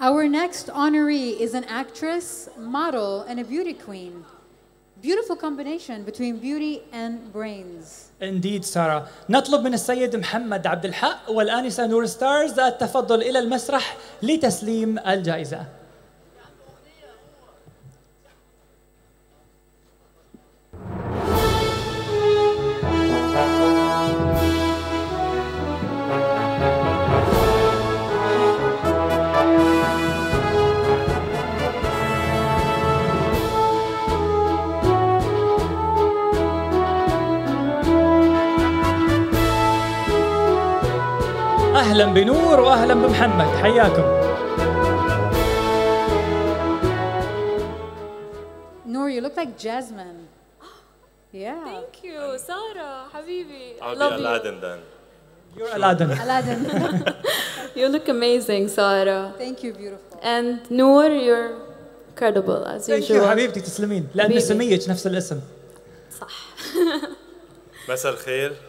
Our next honoree is an actress, model, and a beauty queen. Beautiful combination between beauty and brains. Indeed سارة نطلب من السيد محمد عبد الحق والآنسة نور ستارز التفضل إلى المسرح لتسليم الجائزة أهلا بنور وأهلا بمحمد حياكم Noor, you look like Jasmine. Yeah. Thank you, Sarah, Habibi. I'll Love be Aladdin then. You're Aladdin Aladdin. You. you look amazing, Sarah. Thank you, beautiful. And Noor, you're incredible as Thank you usual. حبيبتي تسلمين لأن حبيبي. سميك نفس الاسم صح. Masal khair.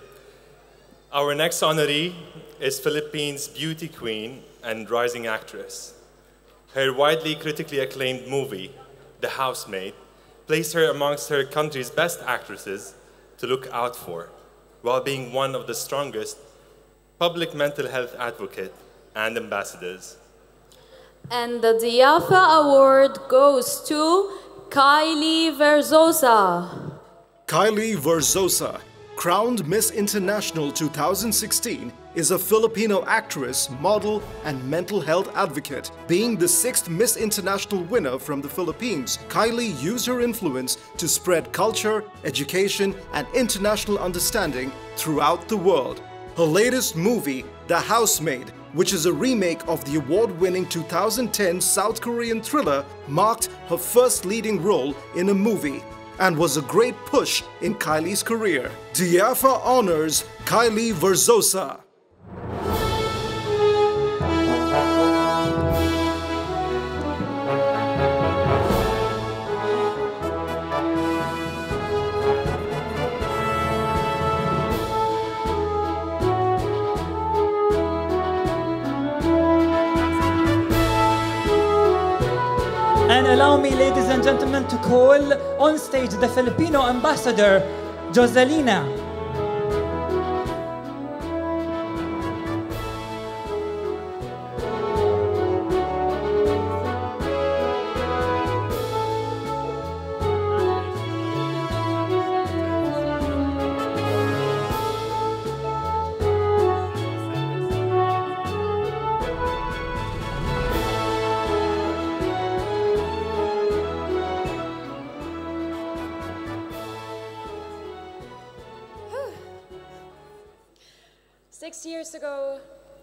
Our next honoree is Philippines' beauty queen and rising actress. Her widely critically acclaimed movie, The Housemaid, placed her amongst her country's best actresses to look out for, while being one of the strongest public mental health advocate and ambassadors. And the Diafa Award goes to Kylie Verzosa. Kylie Verzosa, crowned Miss International 2016, is a Filipino actress, model, and mental health advocate. Being the sixth Miss International winner from the Philippines, Kylie used her influence to spread culture, education, and international understanding throughout the world. Her latest movie, The Housemaid, which is a remake of the award-winning 2010 South Korean thriller, marked her first leading role in a movie and was a great push in Kylie's career. Diafa honors Kylie Verzosa. And allow me, ladies and gentlemen, to call on stage the Filipino ambassador, Joselina. Six years ago,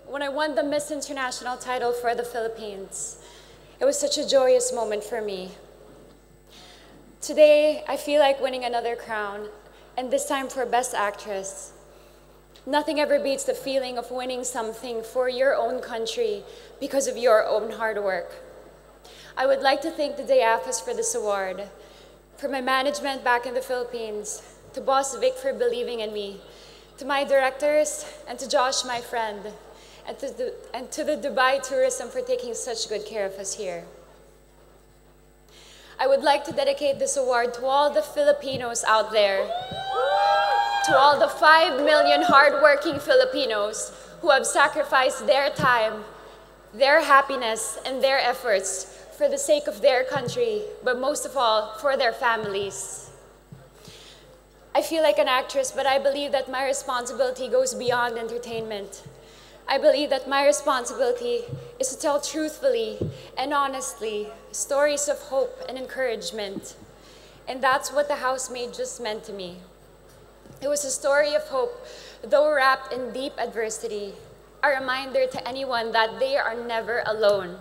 when I won the Miss International title for the Philippines, it was such a joyous moment for me. Today, I feel like winning another crown, and this time for Best Actress. Nothing ever beats the feeling of winning something for your own country because of your own hard work. I would like to thank the DIAFAS for this award, for my management back in the Philippines, to Boss Vic for believing in me, to my directors, and to Josh, my friend, and to the, and to the Dubai Tourism for taking such good care of us here. I would like to dedicate this award to all the Filipinos out there, to all the 5 million hardworking Filipinos who have sacrificed their time, their happiness, and their efforts for the sake of their country, but most of all, for their families. I feel like an actress, but I believe that my responsibility goes beyond entertainment. I believe that my responsibility is to tell truthfully and honestly stories of hope and encouragement. And that's what The Housemaid just meant to me. It was a story of hope, though wrapped in deep adversity, a reminder to anyone that they are never alone.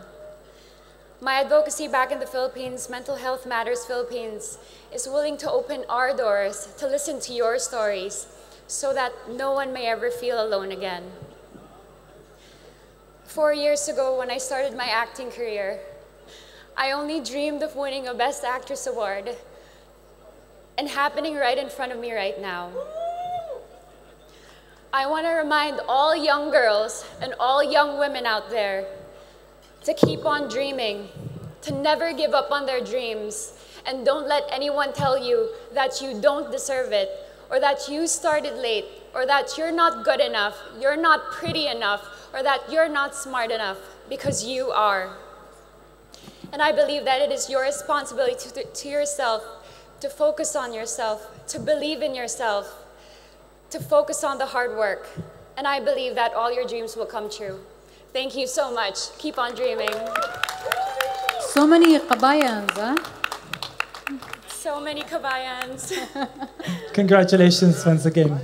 My advocacy back in the Philippines, Mental Health Matters Philippines, is willing to open our doors to listen to your stories so that no one may ever feel alone again. Four years ago, when I started my acting career, I only dreamed of winning a Best Actress award and happening right in front of me right now. I want to remind all young girls and all young women out there to keep on dreaming, to never give up on their dreams, and don't let anyone tell you that you don't deserve it, or that you started late, or that you're not good enough, you're not pretty enough, or that you're not smart enough, because you are. And I believe that it is your responsibility to, to yourself to focus on yourself, to believe in yourself, to focus on the hard work. And I believe that all your dreams will come true. Thank you so much. Keep on dreaming. So many kabayans, huh? So many kabayans. Congratulations once again.